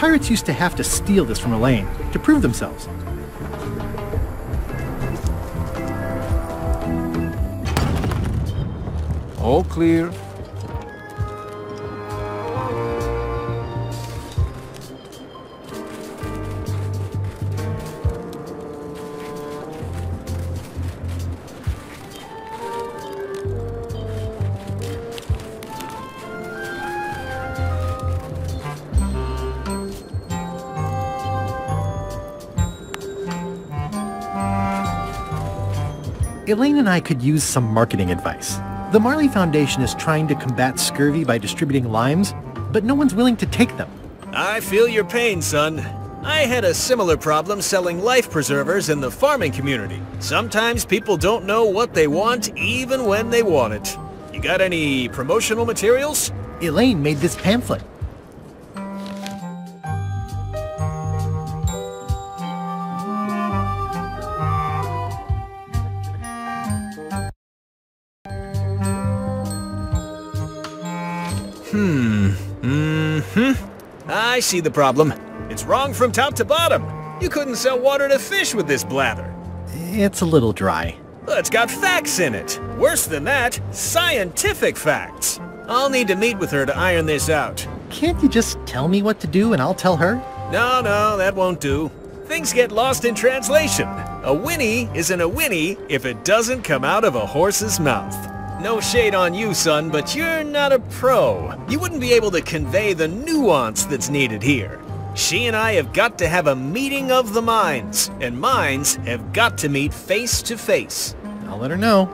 pirates used to have to steal this from Elaine to prove themselves. All clear. Elaine and I could use some marketing advice. The Marley Foundation is trying to combat scurvy by distributing limes, but no one's willing to take them. I feel your pain, son. I had a similar problem selling life preservers in the farming community. Sometimes people don't know what they want even when they want it. You got any promotional materials? Elaine made this pamphlet. I see the problem. It's wrong from top to bottom. You couldn't sell water to fish with this blather. It's a little dry. It's got facts in it. Worse than that, scientific facts. I'll need to meet with her to iron this out. Can't you just tell me what to do and I'll tell her? No, no, that won't do. Things get lost in translation. A whinny isn't a whinny if it doesn't come out of a horse's mouth. No shade on you, son, but you're not a pro. You wouldn't be able to convey the nuance that's needed here. She and I have got to have a meeting of the minds, and minds have got to meet face to face. I'll let her know.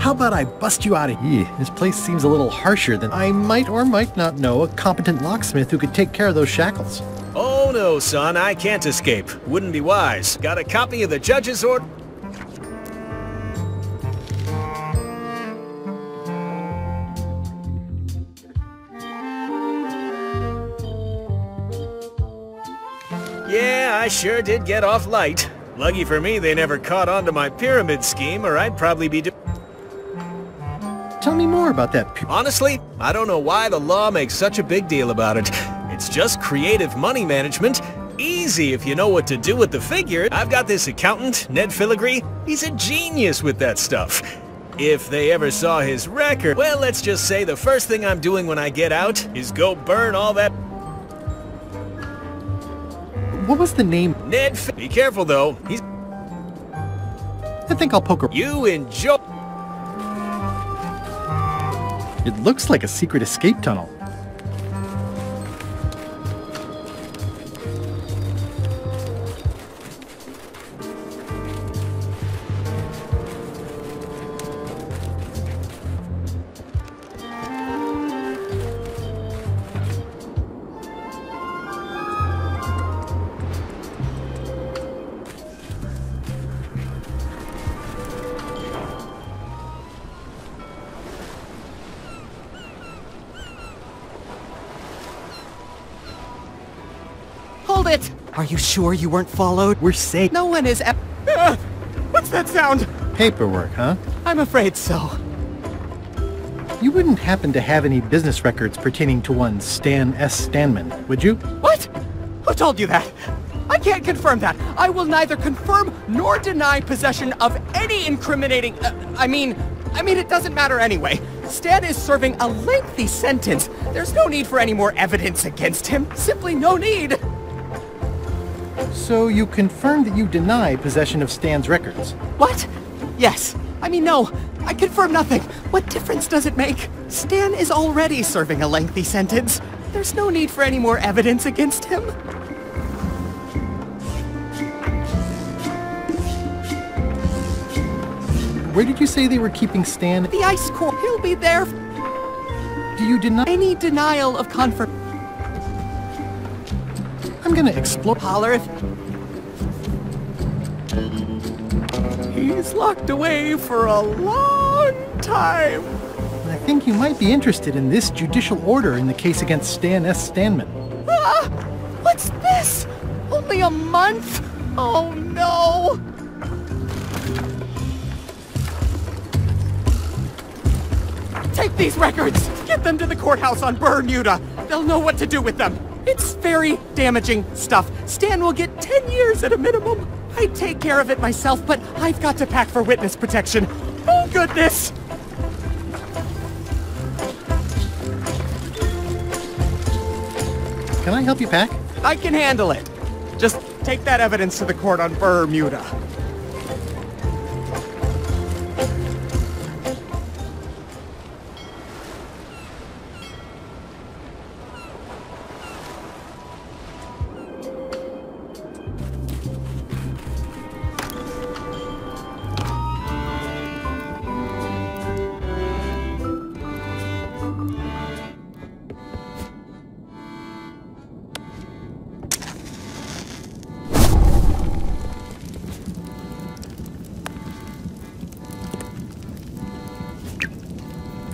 How about I bust you out of here? This place seems a little harsher than I might or might not know a competent locksmith who could take care of those shackles. No, son, I can't escape. Wouldn't be wise. Got a copy of the judge's order? Yeah, I sure did get off light. Lucky for me they never caught on to my pyramid scheme or I'd probably be... Tell me more about that. Honestly, I don't know why the law makes such a big deal about it. It's just creative money management. Easy if you know what to do with the figure. I've got this accountant, Ned Filigree. He's a genius with that stuff. If they ever saw his record, well, let's just say the first thing I'm doing when I get out is go burn all that What was the name? Ned Fi- Be careful though. He's I think I'll poke her. you enjoy It looks like a secret escape tunnel. Are you sure you weren't followed? We're safe. No one is. ep- Ah! What's that sound? Paperwork, huh? I'm afraid so. You wouldn't happen to have any business records pertaining to one Stan S. Stanman, would you? What? Who told you that? I can't confirm that. I will neither confirm nor deny possession of any incriminating. Uh, I mean, I mean, it doesn't matter anyway. Stan is serving a lengthy sentence. There's no need for any more evidence against him. Simply no need. So you confirm that you deny possession of Stan's records. What? Yes. I mean, no. I confirm nothing. What difference does it make? Stan is already serving a lengthy sentence. There's no need for any more evidence against him. Where did you say they were keeping Stan? The ice core, he'll be there. Do you deny? Any denial of confirm. Gonna explore. Holler if. He's locked away for a long time. I think you might be interested in this judicial order in the case against Stan S. Stanman. Ah! What's this? Only a month? Oh no! Take these records! Get them to the courthouse on Bermuda! They'll know what to do with them! It's very damaging stuff. Stan will get 10 years at a minimum. I'd take care of it myself, but I've got to pack for witness protection. Oh, goodness! Can I help you pack? I can handle it. Just take that evidence to the court on Bermuda.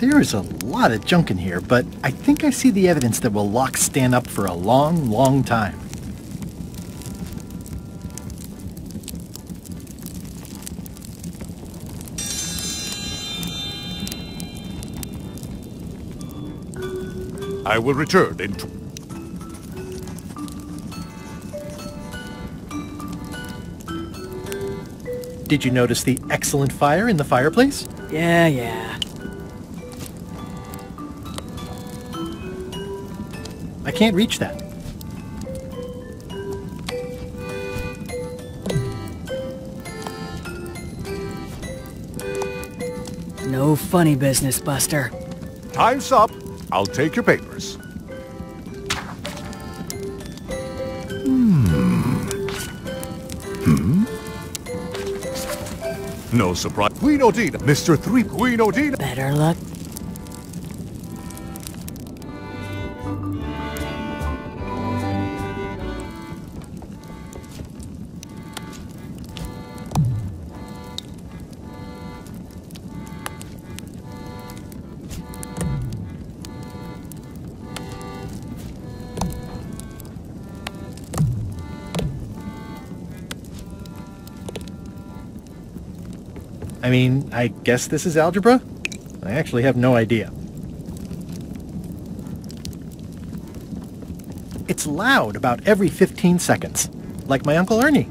There is a lot of junk in here, but I think I see the evidence that will lock Stan up for a long, long time. I will return in... tw- Did you notice the excellent fire in the fireplace? Yeah, yeah. I can't reach that. No funny business, Buster. Time's up. I'll take your papers. Hmm. Hmm? No surprise. Queen Odina. Mr. Three. Queen Odina. Better luck. Mean, I guess this is algebra? I actually have no idea. It's loud about every 15 seconds, like my Uncle Ernie.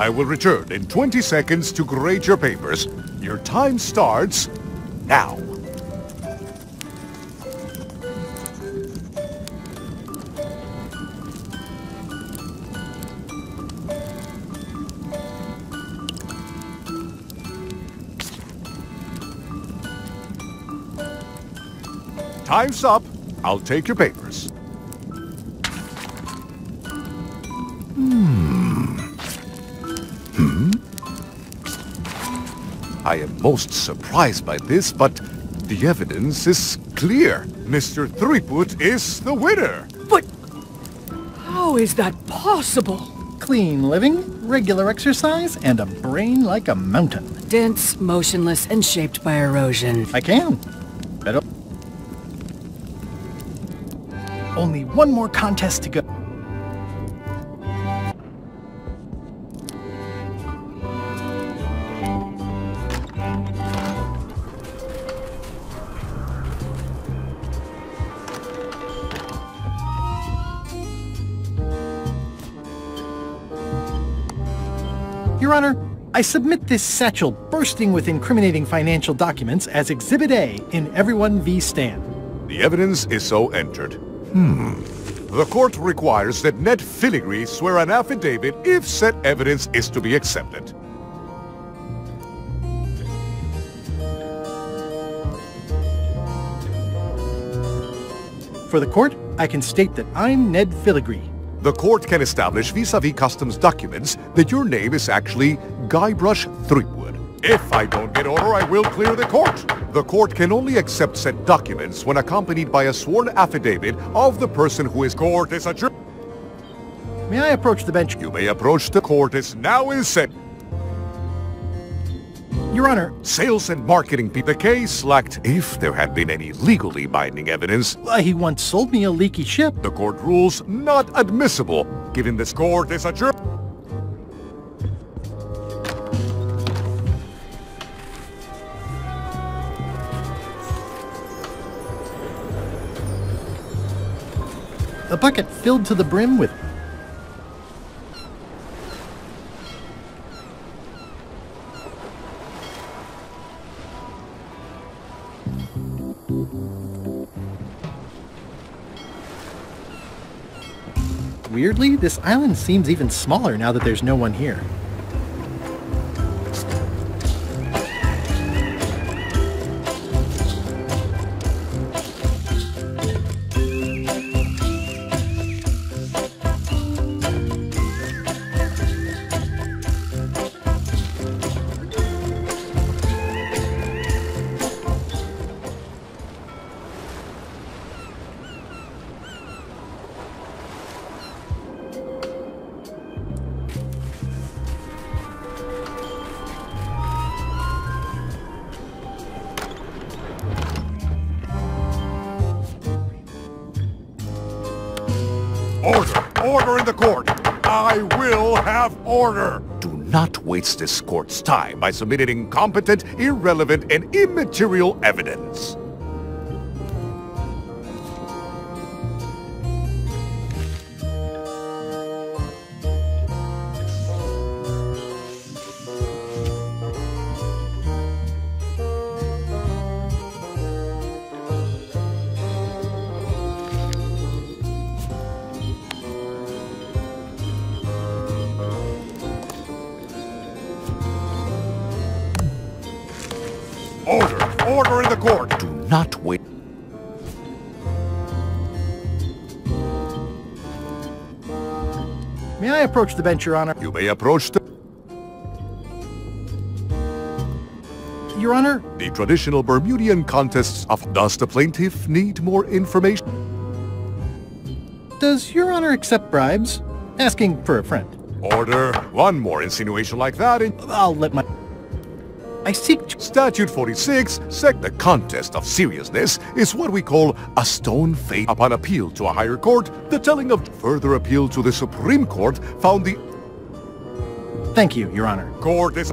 I will return in 20 seconds to grade your papers. Your time starts now. Time's up. I'll take your papers. I am most surprised by this, but the evidence is clear. Mr. Threepwood is the winner. But how is that possible? Clean living, regular exercise, and a brain like a mountain. Dense, motionless, and shaped by erosion. I can. Better. Only one more contest to go. Your Honor, I submit this satchel bursting with incriminating financial documents as Exhibit A in Everyone v. Stan. The evidence is so entered. Hmm. The court requires that Ned Filigree swear an affidavit if said evidence is to be accepted. For the court, I can state that I'm Ned Filigree. The court can establish vis-a-vis customs documents that your name is actually Guybrush Threepwood. If I don't get order, I will clear the court. The court can only accept said documents when accompanied by a sworn affidavit of the person who is court is adjourned. May I approach the bench? You may approach the court is now in set. Your Honor, Sales and marketing people. The case lacked, if there had been any legally binding evidence, uh, he once sold me a leaky ship. the court rules not admissible, given this court is a adjourned. A bucket filled to the brim with... Weirdly, this island seems even smaller now that there's no one here. Order! In the court! I will have order! Do not waste this court's time by submitting incompetent, irrelevant, and immaterial evidence. Order! Order in the court! Do not wait. May I approach the bench, Your Honor? You may approach the... Your Honor, The traditional Bermudian contests of... Does the plaintiff need more information? does Your Honor accept bribes? Asking for a friend. Order! One more insinuation like that in... I'll let my... I seek to... Statute 46, sec the contest of seriousness is what we call a stone face upon appeal to a higher court. The telling of further appeal to the Supreme Court found the Thank you, Your Honor. court is...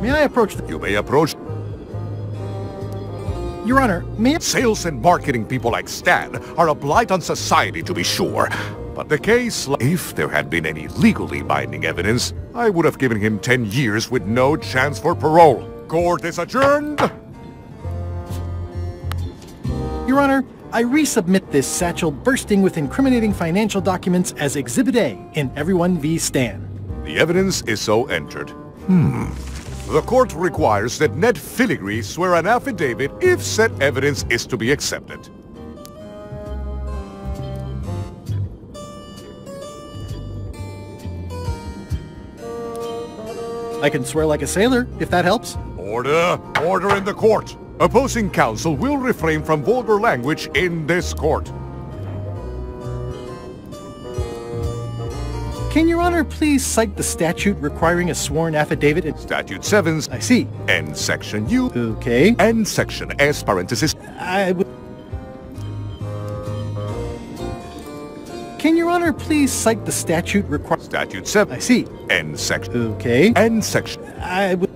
May I approach the... You may approach Your Honor, may I... sales and marketing people like Stan are a blight on society to be sure. But the case, if there had been any legally binding evidence, I would have given him 10 years with no chance for parole. Court is adjourned! Your Honor, I resubmit this satchel bursting with incriminating financial documents as Exhibit A in Everyone v. Stan. The evidence is so entered. Hmm. The court requires that Ned Filigree swear an affidavit if said evidence is to be accepted. I can swear like a sailor, if that helps. Order! Order in the court! Opposing counsel will refrain from vulgar language in this court. Can Your Honor please cite the statute requiring a sworn affidavit in... Statute 7, I see. and Section U, Okay. and Section S parenthesis. I would... Honor please cite the statute requiring... Statute 7, I see. and Section... Okay. and Section... I would...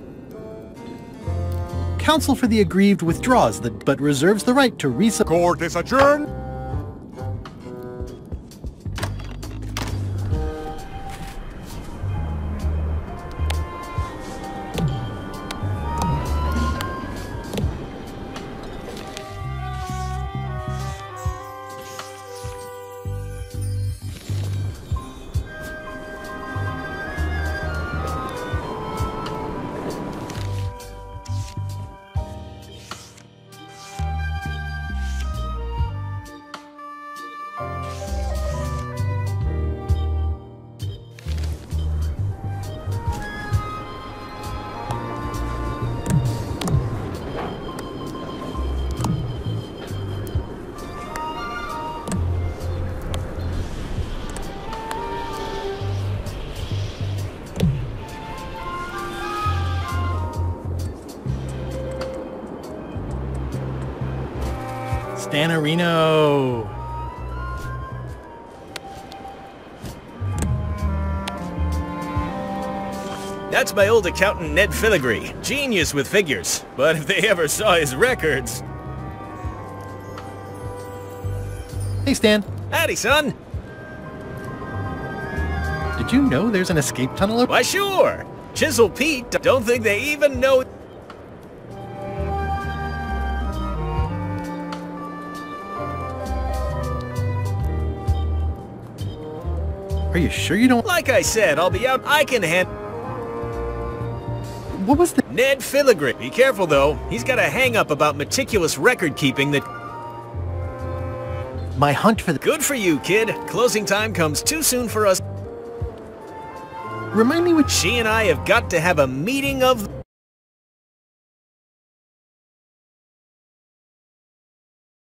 Counsel for the aggrieved withdraws the but reserves the right to resub... Court is adjourned! Stanarino. That's my old accountant Ned Filigree. Genius with figures. But if they ever saw his records... Hey, Stan. Howdy, son. Did you know there's an escape tunnel? Why, sure. Chisel Pete don't think they even know... Are you sure you don't? Like I said, I'll be out. I can hand... What was the? Ned Filigree. Be careful, though. He's got a hang-up about meticulous record-keeping that... My hunt for the. Good for you, kid. Closing time comes too soon for us. Remind me which. She and I have got to have a meeting of...